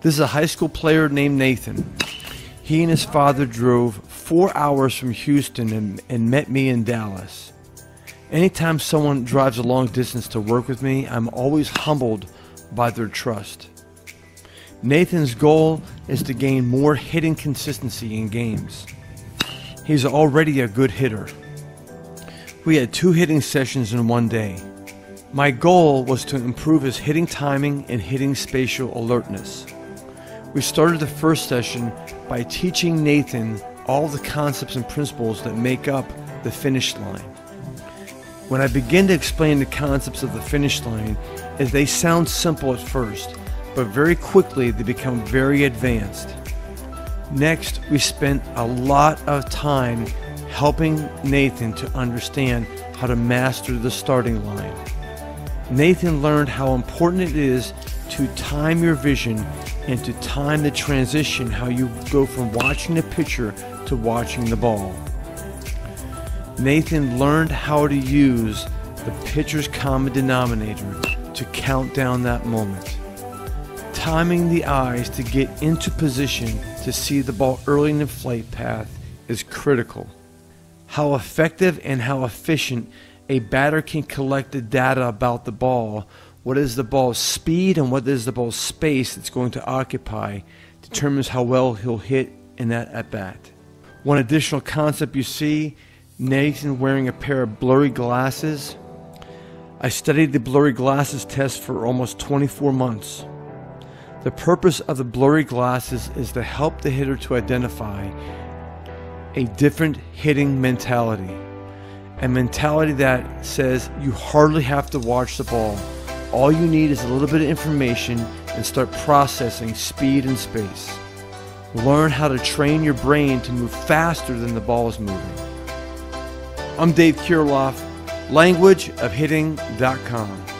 This is a high school player named Nathan. He and his father drove four hours from Houston and, and met me in Dallas. Anytime someone drives a long distance to work with me, I'm always humbled by their trust. Nathan's goal is to gain more hitting consistency in games. He's already a good hitter. We had two hitting sessions in one day. My goal was to improve his hitting timing and hitting spatial alertness. We started the first session by teaching Nathan all the concepts and principles that make up the finish line. When I begin to explain the concepts of the finish line, as they sound simple at first, but very quickly they become very advanced. Next, we spent a lot of time helping Nathan to understand how to master the starting line. Nathan learned how important it is to time your vision and to time the transition, how you go from watching the pitcher to watching the ball. Nathan learned how to use the pitcher's common denominator to count down that moment. Timing the eyes to get into position to see the ball early in the flight path is critical. How effective and how efficient a batter can collect the data about the ball, what is the ball's speed and what is the ball's space it's going to occupy, determines how well he'll hit in that at bat. One additional concept you see Nathan wearing a pair of blurry glasses. I studied the blurry glasses test for almost 24 months. The purpose of the blurry glasses is to help the hitter to identify a different hitting mentality. A mentality that says you hardly have to watch the ball. All you need is a little bit of information and start processing speed and space. Learn how to train your brain to move faster than the ball is moving. I'm Dave Kirilloff, languageofhitting.com.